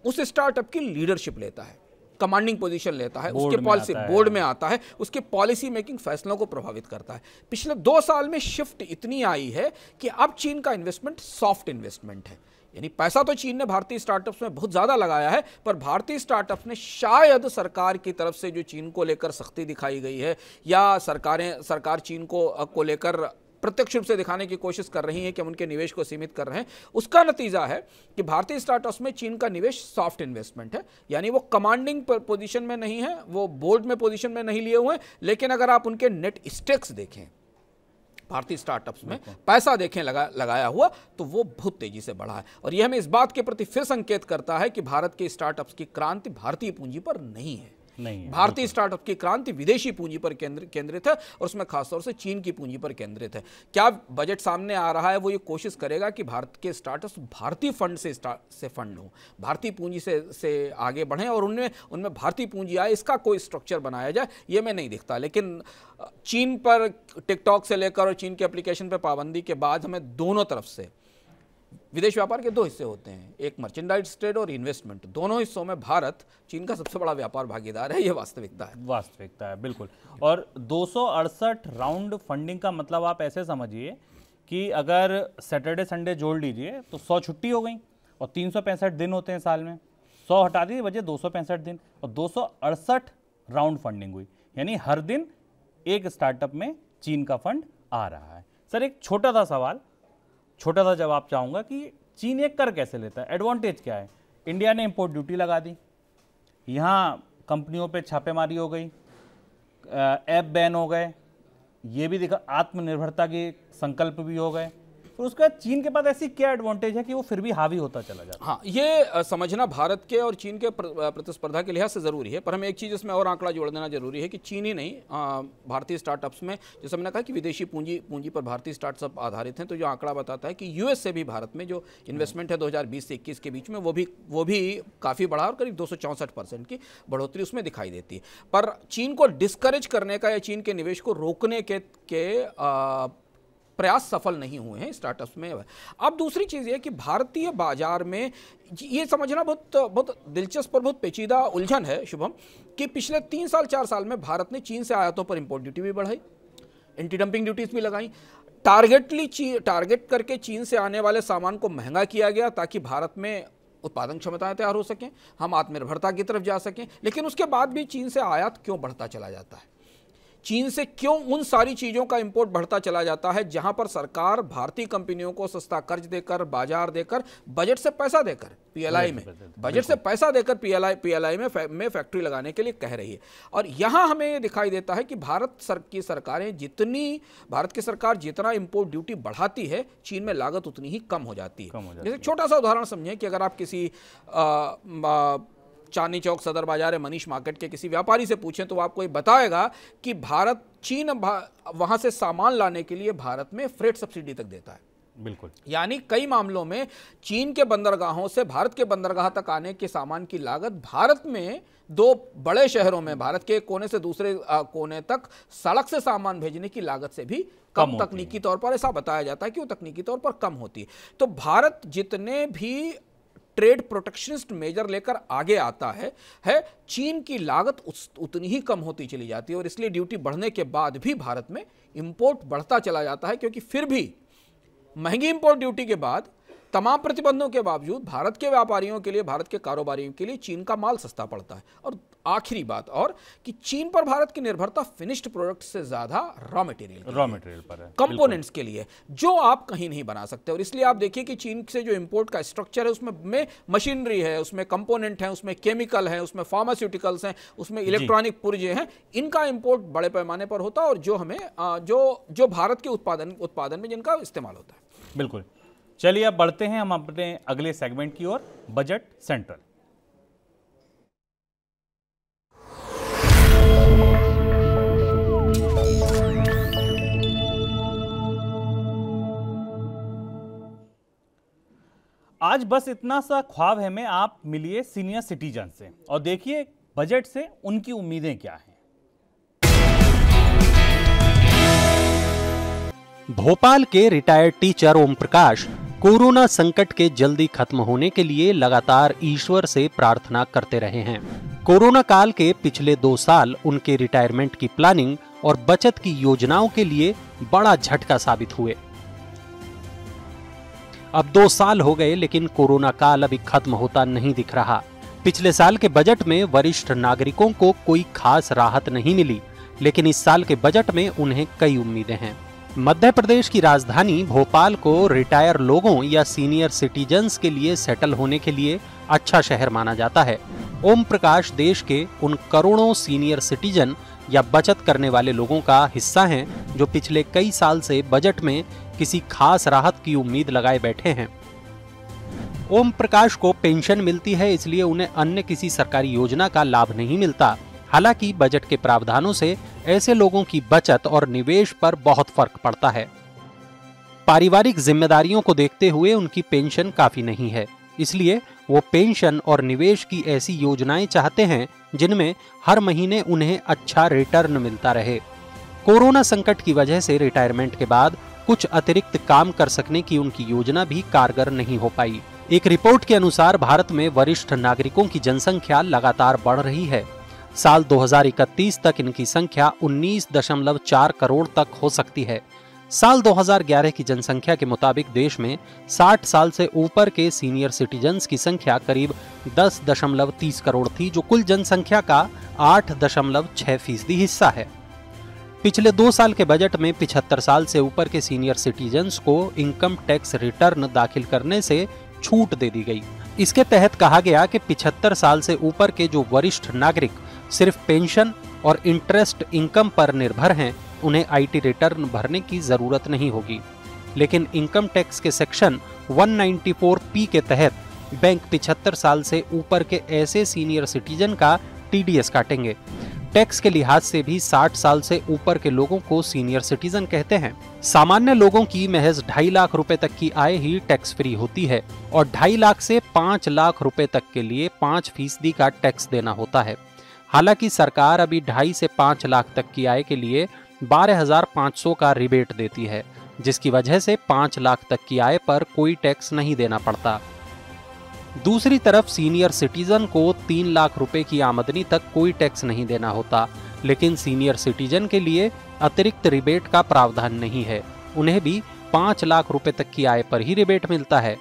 उस स्टार्टअप की लीडरशिप लेता है कमांडिंग पोजीशन लेता है उसके पॉलिसी बोर्ड में आता है उसके पॉलिसी मेकिंग फैसलों को प्रभावित करता है। पिछले दो साल में शिफ्ट इतनी आई है कि अब चीन का इन्वेस्टमेंट सॉफ्ट इन्वेस्टमेंट है। यानी पैसा तो चीन ने भारतीय स्टार्टअप्स में बहुत ज़्यादा लगाया है, पर भारतीय स्टार्टअप्स ने शायद सरकार की तरफ़ से जो चीन को लेकर सख्ती दिखाई गई है, या सरकारें, सरकार चीन को को लेकर प्रत्यक्ष रूप से दिखाने की कोशिश कर रही हैं कि हम उनके निवेश को सीमित कर रहे हैं। उसका नतीजा है कि भारतीय स्टार्टअप्स में चीन का निवेश सॉफ्ट इन्वेस्टमेंट है, यानी वो कमांडिंग पोजीशन में नहीं है, वो बोर्ड में पोजीशन में नहीं लिए हुए हैं, लेकिन अगर आप उनके नेट स्टेक्स देखें भारतीय स्टार्टअप्स में पैसा देखें लगा लगाया हुआ तो वो बहुत तेज़ी से बढ़ा है। और यह हमें इस बात के प्रति फिर संकेत करता है कि भारत के स्टार्टअप्स की क्रांति भारतीय पूंजी पर नहीं है। भारतीय स्टार्टअप की क्रांति विदेशी पूंजी पर केंद्र केंद्रित है और उसमें खासतौर से चीन की पूंजी पर केंद्रित है। क्या बजट सामने आ रहा है वो ये कोशिश करेगा कि भारत के स्टार्टअप्स भारतीय फंड से से फंड हो भारतीय पूंजी से से आगे बढ़ें और उनमें उनमें भारतीय पूंजी आए इसका कोई स्ट्रक्चर बनाया जाए ये मैं नहीं दिखता। लेकिन चीन पर टिकटॉक से लेकर और चीन के एप्लीकेशन पर पाबंदी के बाद हमें दोनों तरफ़ से विदेश व्यापार के दो हिस्से होते हैं, एक मर्चेंडाइज ट्रेड और इन्वेस्टमेंट दोनों हिस्सों में भारत चीन का सबसे बड़ा व्यापार भागीदार है यह वास्तविकता है। वास्तविकता है, बिल्कुल। और दो सौ अड़सठ राउंड फंडिंग का मतलब आप ऐसे समझिए कि अगर सैटरडे संडे जोड़ लीजिए तो सौ छुट्टी हो गई और तीन सौ पैंसठ दिन होते हैं साल में। सौ हटा दीजिए बजे दो दिन और दो सौ अड़सठ राउंड फंडिंग हुई। यानी हर दिन एक स्टार्टअप में चीन का फंड आ रहा है। सर, एक छोटा सा सवाल छोटा सा जवाब चाहूँगा कि चीन एक कर कैसे लेता है? एडवांटेज क्या है? इंडिया ने इम्पोर्ट ड्यूटी लगा दी। यहाँ कंपनियों पे छापेमारी हो गई। ऐप बैन हो गए। ये भी देखा, आत्मनिर्भरता के संकल्प भी हो गए। तो उसका चीन के पास ऐसी क्या एडवांटेज है कि वो फिर भी हावी होता चला जाता? हाँ ये समझना भारत के और चीन के प्रतिस्पर्धा के लिहाज से ज़रूरी है, पर हमें एक चीज़ इसमें और आंकड़ा जोड़ देना ज़रूरी है कि चीन ही नहीं भारतीय स्टार्टअप्स में, जैसे मैंने कहा कि विदेशी पूंजी पूंजी पर भारतीय स्टार्टअप आधारित हैं तो जो आंकड़ा बताता है कि यूएस से भी भारत में जो इन्वेस्टमेंट है दो हज़ार बीस से इक्कीस के बीच में, वो भी वो भी काफ़ी बढ़ा और करीब दो परसेंट की बढ़ोतरी उसमें दिखाई देती है। पर चीन को डिस्करेज करने का या चीन के निवेश को रोकने के के प्रयास सफल नहीं हुए हैं स्टार्टअप्स में। अब दूसरी चीज़ ये कि भारतीय बाज़ार में, ये समझना बहुत बहुत दिलचस्प और बहुत पेचीदा उलझन है, शुभम, कि पिछले तीन साल, चार साल में भारत ने चीन से आयातों पर इम्पोर्ट ड्यूटी भी बढ़ाई एंटी डंपिंग ड्यूटीज़ भी लगाई। टारगेटली टारगेट करके चीन से आने वाले सामान को महँगा किया गया ताकि भारत में उत्पादन क्षमताएँ तैयार हो सकें, हम आत्मनिर्भरता की तरफ़ जा सकें। लेकिन उसके बाद भी चीन से आयात क्यों बढ़ता चला जाता है? चीन से क्यों उन सारी चीज़ों का इंपोर्ट बढ़ता चला जाता है? जहाँ पर सरकार भारतीय कंपनियों को सस्ता कर्ज देकर बाज़ार देकर बजट से पैसा देकर पीएलआई में। बजट से पैसा देकर पीएलआई पीएलआई में में फैक्ट्री लगाने के लिए कह रही है। और यहाँ हमें ये दिखाई देता है कि भारत सर की सरकारें जितनी भारत की सरकार जितना इम्पोर्ट ड्यूटी बढ़ाती है चीन में लागत उतनी ही कम हो जाती है। जैसे छोटा सा उदाहरण समझें कि अगर आप किसी चांदनी चौक सदर बाज़ार है मनीष मार्केट के किसी व्यापारी से पूछें तो आपको ये बताएगा कि भारत चीन वहाँ से सामान लाने के लिए भारत में फ्रेट सब्सिडी तक देता है। बिल्कुल। यानी कई मामलों में चीन के बंदरगाहों से भारत के बंदरगाह तक आने के सामान की लागत भारत में दो बड़े शहरों में भारत के कोने से दूसरे कोने तक सड़क से सामान भेजने की लागत से भी कम, कम तकनीकी तौर पर ऐसा बताया जाता है कि वो तकनीकी तौर पर कम होती है। तो भारत जितने भी ट्रेड प्रोटेक्शनिस्ट मेजर लेकर आगे आता है है चीन की लागत उतनी ही कम होती चली जाती है और इसलिए ड्यूटी बढ़ने के बाद भी भारत में इंपोर्ट बढ़ता चला जाता है क्योंकि फिर भी महँगी इंपोर्ट ड्यूटी के बाद तमाम प्रतिबंधों के बावजूद भारत के व्यापारियों के लिए, भारत के कारोबारियों के लिए चीन का माल सस्ता पड़ता है। और आखिरी बात और कि चीन पर भारत की निर्भरता फिनिश्ड प्रोडक्ट से ज़्यादा रॉ मटेरियल रॉ मटेरियल पर है कंपोनेंट्स के लिए जो आप कहीं नहीं बना सकते। और इसलिए आप देखिए कि चीन से जो इंपोर्ट का स्ट्रक्चर है उसमें में मशीनरी है उसमें कंपोनेंट है उसमें केमिकल है उसमें फार्मास्यूटिकल्स हैं उसमें इलेक्ट्रॉनिक पुर्जे हैं इनका इंपोर्ट बड़े पैमाने पर होता है और जो हमें जो जो भारत के उत्पादन उत्पादन में जिनका इस्तेमाल होता है। बिल्कुल। चलिए अब बढ़ते हैं हम अपने अगले सेगमेंट की ओर बजट सेंट्रल आज बस इतना सा ख्वाब है, मैं आप मिलिए सीनियर सिटीजन से। और देखिए बजट से उनकी उम्मीदें क्या हैं। भोपाल के retired teacher Om Prakash corona संकट के जल्दी खत्म होने के लिए लगातार ईश्वर से प्रार्थना करते रहे हैं। कोरोना काल के पिछले दो साल उनके रिटायरमेंट की प्लानिंग और बचत की योजनाओं के लिए बड़ा झटका साबित हुए। अब दो साल हो गए, लेकिन कोरोना काल अभी खत्म होता नहीं दिख रहा। पिछले साल के बजट में वरिष्ठ नागरिकों को कोई खास राहत नहीं मिली, लेकिन इस साल के बजट में उन्हें कई उम्मीदें हैं। मध्य प्रदेश की राजधानी भोपाल को रिटायर लोगों या सीनियर सिटीजन्स के लिए सेटल होने के लिए अच्छा शहर माना जाता है। ओम प्रकाश देश के उन करोड़ों सीनियर सिटीजन या बचत करने वाले लोगों का हिस्सा हैं, जो पिछले कई साल से बजट में किसी खास राहत की उम्मीद लगाए बैठे हैं। ओम प्रकाश को पेंशन मिलती है, इसलिए उन्हें अन्य किसी सरकारी योजना का लाभ नहीं मिलता। हालाँकि बजट के प्रावधानों से ऐसे लोगों की बचत और निवेश पर बहुत फ़र्क पड़ता है। पारिवारिक जिम्मेदारियों को देखते हुए उनकी पेंशन काफ़ी नहीं है, इसलिए वो पेंशन और निवेश की ऐसी योजनाएँ चाहते हैं, जिनमें हर महीने उन्हें अच्छा रिटर्न मिलता रहे। कोरोना संकट की वजह से रिटायरमेंट के बाद कुछ अतिरिक्त काम कर सकने की उनकी योजना भी कारगर नहीं हो पाई। एक रिपोर्ट के अनुसार भारत में वरिष्ठ नागरिकों की जनसंख्या लगातार बढ़ रही है। साल 2031 तक इनकी संख्या 19.4 करोड़ तक हो सकती है। साल 2011 की जनसंख्या के मुताबिक देश में 60 साल से ऊपर के सीनियर सिटीजन्स की संख्या करीब 10.30 करोड़ थी, जो कुल जनसंख्या का 8.6 फ़ीसदी हिस्सा है। पिछले दो साल के बजट में 75 साल से ऊपर के सीनियर सिटीजन्स को इनकम टैक्स रिटर्न दाखिल करने से छूट दे दी गई। इसके तहत कहा गया कि 75 साल से ऊपर के जो वरिष्ठ नागरिक, सिर्फ़ पेंशन और इंटरेस्ट इनकम पर निर्भर हैं, उन्हें आईटी रिटर्न भरने की ज़रूरत नहीं होगी। लेकिन इनकम टैक्स के सेक्शन 194 पी के तहत बैंक 75 साल से ऊपर के ऐसे सीनियर सिटीजन का टीडीएस काटेंगे। टैक्स के लिहाज से भी 60 साल से ऊपर के लोगों को सीनियर सिटीजन कहते हैं। सामान्य लोगों की महज ढाई लाख रुपए तक की आय ही टैक्स फ्री होती है और ढाई लाख से पाँच लाख रुपए तक के लिए पाँच फ़ीसदी का टैक्स देना होता है। हालाँकि सरकार अभी ढाई से पाँच लाख तक की आय के लिए बारह हज़ार पाँच सौ का रिबेट देती है, जिसकी वजह से पाँच लाख तक की आय पर कोई टैक्स नहीं देना पड़ता। दूसरी तरफ़ सीनियर सिटीजन को तीन लाख रुपए की आमदनी तक कोई टैक्स नहीं देना होता, लेकिन सीनियर सिटीजन के लिए अतिरिक्त रिबेट का प्रावधान नहीं है। उन्हें भी पाँच लाख रुपए तक की आय पर ही रिबेट मिलता है।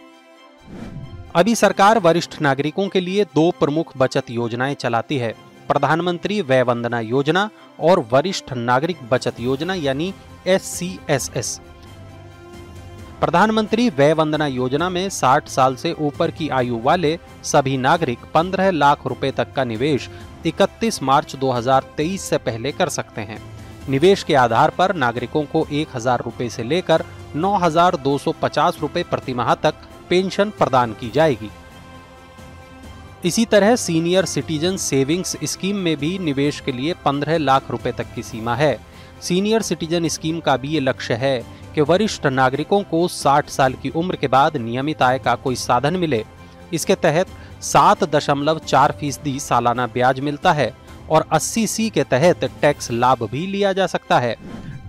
अभी सरकार वरिष्ठ नागरिकों के लिए दो प्रमुख बचत योजनाएँ चलाती है। प्रधानमंत्री वय वंदना योजना और वरिष्ठ नागरिक बचत योजना, यानी एससीएसएस। प्रधानमंत्री वय वंदना योजना में 60 साल से ऊपर की आयु वाले सभी नागरिक 15 लाख रुपए तक का निवेश 31 मार्च 2023 से पहले कर सकते हैं। निवेश के आधार पर नागरिकों को एक हज़ार रुपए से लेकर नौ हज़ार दो सौ पचास रुपए प्रतिमाह तक पेंशन प्रदान की जाएगी। इसी तरह सीनियर सिटीजन सेविंग्स स्कीम में भी निवेश के लिए 15 लाख रुपए तक की सीमा है। सीनियर सिटीजन स्कीम का भी ये लक्ष्य है कि वरिष्ठ नागरिकों को 60 साल की उम्र के बाद नियमित आय का कोई साधन मिले। इसके तहत सात दशमलव चार फ़ीसदी सालाना ब्याज मिलता है और 80 सी के तहत टैक्स लाभ भी लिया जा सकता है।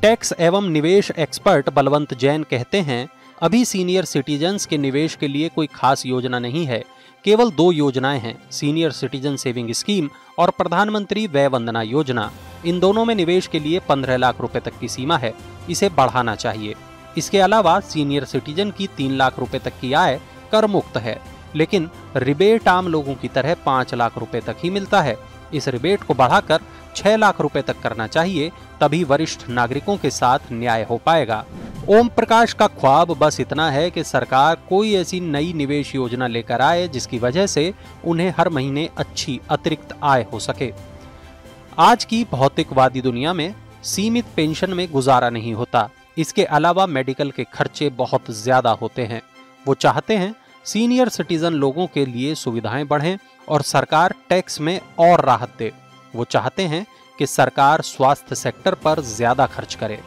टैक्स एवं निवेश एक्सपर्ट बलवंत जैन कहते हैं, अभी सीनियर सिटीजन्स के निवेश के लिए कोई खास योजना नहीं है, केवल दो योजनाएँ हैं, सीनियर सिटीजन सेविंग स्कीम और प्रधानमंत्री वय वंदना योजना। इन दोनों में निवेश के लिए 15 लाख रुपए तक की सीमा है, इसे बढ़ाना चाहिए। इसके अलावा सीनियर सिटीजन की तीन लाख रुपए तक की आय कर मुक्त है, लेकिन रिबेट आम लोगों की तरह पाँच लाख रुपए तक ही मिलता है। इस रिबेट को बढ़ाकर छह लाख रुपए तक करना चाहिए, तभी वरिष्ठ नागरिकों के साथ न्याय हो पाएगा। ओम प्रकाश का ख्वाब बस इतना है कि सरकार कोई ऐसी नई निवेश योजना लेकर आए जिसकी वजह से उन्हें हर महीने अच्छी अतिरिक्त आय हो सके। आज की भौतिकवादी दुनिया में सीमित पेंशन में गुजारा नहीं होता। इसके अलावा मेडिकल के खर्चे बहुत ज़्यादा होते हैं। वो चाहते हैं सीनियर सिटीजन लोगों के लिए सुविधाएँ बढ़ें और सरकार टैक्स में और राहत दे। वो चाहते हैं कि सरकार स्वास्थ्य सेक्टर पर ज़्यादा खर्च करे।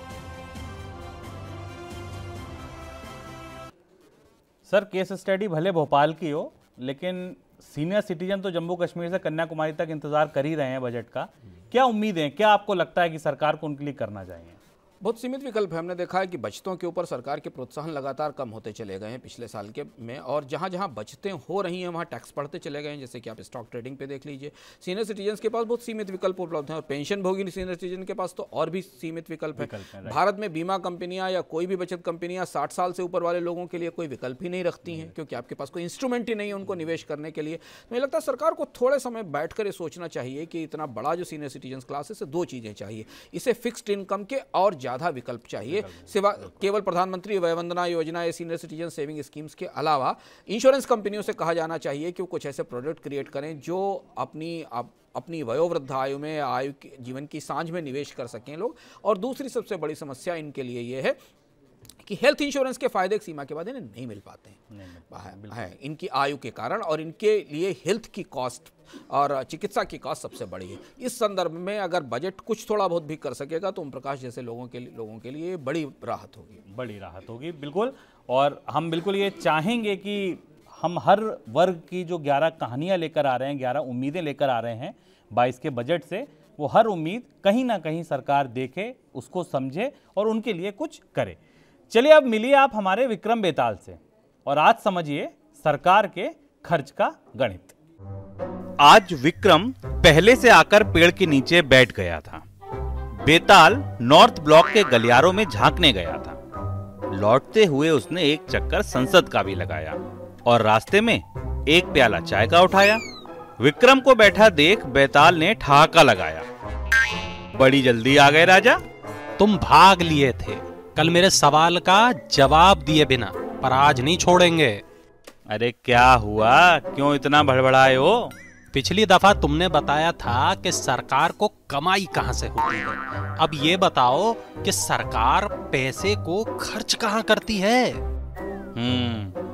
सर, केस स्टडी भले भोपाल की हो, लेकिन सीनियर सिटीजन तो जम्मू कश्मीर से कन्याकुमारी तक इंतज़ार कर ही रहे हैं बजट का। क्या उम्मीद है? क्या आपको लगता है कि सरकार को उनके लिए करना चाहिए? बहुत सीमित विकल्प है। हमने देखा है कि बचतों के ऊपर सरकार के प्रोत्साहन लगातार कम होते चले गए हैं पिछले साल के में और जहाँ जहाँ बचतें हो रही हैं वहाँ टैक्स बढ़ते चले गए हैं। जैसे कि आप स्टॉक ट्रेडिंग पे देख लीजिए सीनियर सिटीजन्स के पास बहुत सीमित विकल्प उपलब्ध हैं और पेंशन भोगी सीनियर सिटीजन के पास तो और भी सीमित विकल्प है। भारत में बीमा कंपनियाँ या कोई भी बचत कंपनियाँ साठ साल से ऊपर वाले लोगों के लिए कोई विकल्प ही नहीं रखती हैं क्योंकि आपके पास कोई इंस्ट्रूमेंट ही नहीं है उनको निवेश करने के लिए। तो मुझे लगता है सरकार को थोड़े समय बैठ कर ये सोचना चाहिए कि इतना बड़ा जो सीनियर सिटीजन क्लास है इसे दो चीज़ें चाहिए इसे फिक्स्ड इनकम के और ज़्यादा विकल्प चाहिए। सिवा केवल प्रधानमंत्री वय वंदना योजना या सीनियर सिटीजन सेविंग स्कीम्स के अलावा इंश्योरेंस कंपनियों से कहा जाना चाहिए कि वो कुछ ऐसे प्रोडक्ट क्रिएट करें जो अपनी आप, अपनी वयोवृद्ध आयु में आयु जीवन की साँझ में निवेश कर सकें लोग। और दूसरी सबसे बड़ी समस्या इनके लिए ये है कि हेल्थ इंश्योरेंस के फ़ायदे एक सीमा के बाद इन्हें नहीं मिल पाते हैं। है, है इनकी आयु के कारण और इनके लिए हेल्थ की कॉस्ट और चिकित्सा की कॉस्ट सबसे बड़ी है। इस संदर्भ में अगर बजट कुछ थोड़ा बहुत भी कर सकेगा तो ओम प्रकाश जैसे लोगों के लोगों के लिए बड़ी राहत होगी। बड़ी राहत होगी बिल्कुल। और हम बिल्कुल ये चाहेंगे कि हम हर वर्ग की जो 11 कहानियाँ लेकर आ रहे हैं 11 उम्मीदें लेकर आ रहे हैं 22 के बजट से वो हर उम्मीद कहीं ना कहीं सरकार देखे उसको समझे और उनके लिए कुछ करे। चलिए अब मिलिए आप हमारे विक्रम बेताल से। और आज समझिए सरकार के खर्च का गणित। आज विक्रम पहले से आकर पेड़ के नीचे बैठ गया था। बेताल नॉर्थ ब्लॉक के गलियारों में झांकने गया था। लौटते हुए उसने एक चक्कर संसद का भी लगाया और रास्ते में एक प्याला चाय का उठाया। विक्रम को बैठा देख बेताल ने ठहाका लगाया। बड़ी जल्दी आ गए राजा। तुम भाग लिए थे। कल मेरे सवाल का जवाब दिए बिना पर आज नहीं छोड़ेंगे। अरे क्या हुआ? क्यों इतना भड़बड़ाए हो? पिछली दफ़ा तुमने बताया था कि सरकार को कमाई कहाँ से होती है। अब ये बताओ कि सरकार पैसे को खर्च कहाँ करती है। हम्म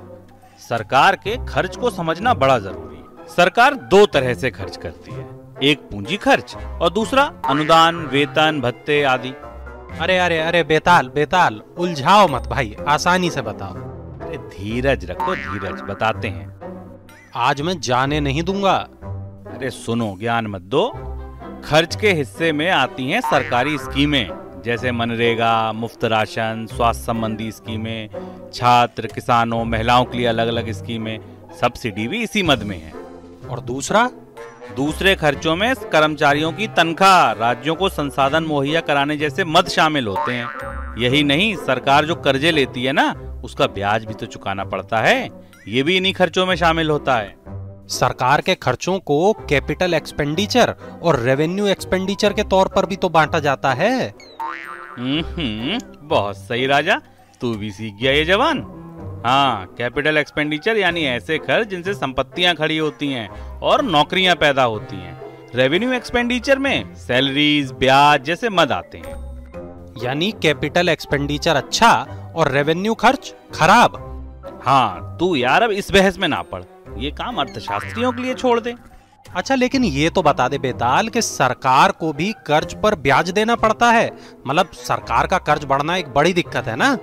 सरकार के खर्च को समझना बड़ा ज़रूरी है। सरकार दो तरह से खर्च करती है एक पूंजी खर्च और दूसरा अनुदान वेतन भत्ते आदि। अरे अरे अरे बेताल बेताल उलझाओ मत भाई आसानी से बताओ। अरे धीरज रखो धीरज बताते हैं। आज मैं जाने नहीं दूँगा। अरे सुनो ज्ञान मत दो। खर्च के हिस्से में आती हैं सरकारी स्कीमें जैसे मनरेगा मुफ़्त राशन स्वास्थ्य संबंधी स्कीमें छात्र किसानों महिलाओं के लिए अलग अलग स्कीमें सब्सिडी भी इसी मद में है। और दूसरा? दूसरे खर्चों में कर्मचारियों की तनख्वाह राज्यों को संसाधन मुहैया कराने जैसे मद शामिल होते हैं। यही नहीं सरकार जो कर्जे लेती है ना उसका ब्याज भी तो चुकाना पड़ता है। ये भी इन्हीं खर्चों में शामिल होता है। सरकार के खर्चों को कैपिटल एक्सपेंडिचर और रेवेन्यू एक्सपेंडिचर के तौर पर भी तो बांटा जाता है। हम्म बहुत सही राजा तू भी सीख गया ये जवान। हाँ कैपिटल एक्सपेंडिचर यानी ऐसे खर्च जिनसे संपत्तियाँ खड़ी होती हैं और नौकरियाँ पैदा होती हैं। रेवेन्यू एक्सपेंडिचर में सैलरीज ब्याज जैसे मद आते हैं। यानी कैपिटल एक्सपेंडिचर अच्छा और रेवेन्यू खर्च खराब। हाँ तू यार अब इस बहस में ना पड़। ये काम अर्थशास्त्रियों के लिए छोड़ दे। अच्छा लेकिन ये तो बता दे बेताल कि सरकार को भी कर्ज पर ब्याज देना पड़ता है। मतलब सरकार का कर्ज बढ़ना एक बड़ी दिक्कत है ना?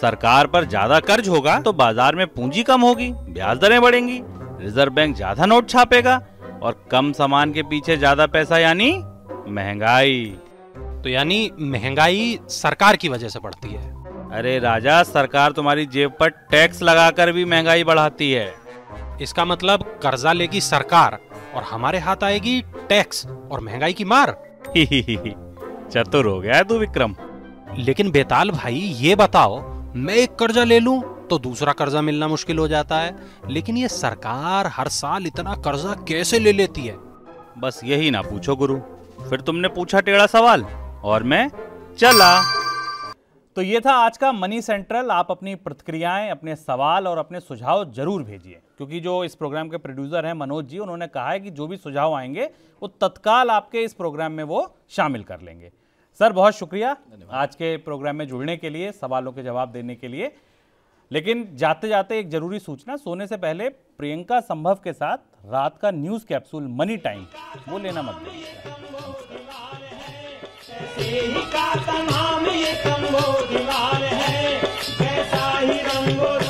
सरकार पर ज़्यादा कर्ज होगा तो बाज़ार में पूंजी कम होगी ब्याज दरें बढ़ेंगी रिज़र्व बैंक ज़्यादा नोट छापेगा और कम सामान के पीछे ज़्यादा पैसा यानी महँगाई। तो यानी महँगाई सरकार की वजह से बढ़ती है। अरे राजा सरकार तुम्हारी जेब पर टैक्स लगाकर भी महँगाई बढ़ाती है। इसका मतलब कर्जा लेगी सरकार और हमारे हाथ आएगी टैक्स और महँगाई की मार। चतुर हो गया है तू विक्रम। लेकिन बेताल भाई ये बताओ मैं एक कर्जा ले लूँ तो दूसरा कर्जा मिलना मुश्किल हो जाता है लेकिन ये सरकार हर साल इतना कर्जा कैसे ले लेती है? बस यही ना पूछो गुरु। फिर तुमने पूछा टेढ़ा सवाल और मैं चला। तो ये था आज का मनी सेंट्रल। आप अपनी प्रतिक्रियाएँ अपने सवाल और अपने सुझाव ज़रूर भेजिए क्योंकि जो इस प्रोग्राम के प्रोड्यूसर हैं मनोज जी उन्होंने कहा है कि जो भी सुझाव आएँगे वो तत्काल आपके इस प्रोग्राम में वो शामिल कर लेंगे। सर बहुत शुक्रिया आज के प्रोग्राम में जुड़ने के लिए सवालों के जवाब देने के लिए। लेकिन जाते जाते एक ज़रूरी सूचना सोने से पहले प्रियंका संभव के साथ रात का न्यूज़ कैप्सूल मनी टाइम वो लेना मत का नाम ये कैसा ही रंगो